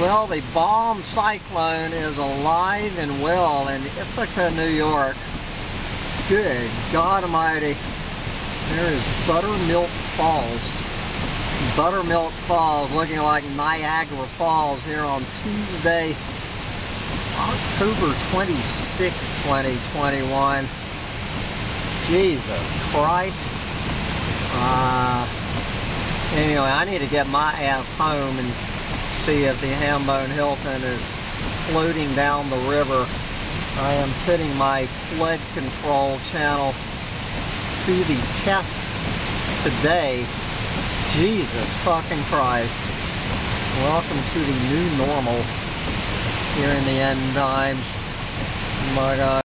Well, the bomb cyclone is alive and well in Ithaca, New York. Good God Almighty. There is Buttermilk Falls. Buttermilk Falls looking like Niagara Falls here on Tuesday, October 26, 2021. Jesus Christ. Uh, anyway, I need to get my ass home and see if the Hambone Hilton is floating down the river. I am putting my flood control channel to the test today. Jesus fucking Christ. Welcome to the new normal here in the end times. My God.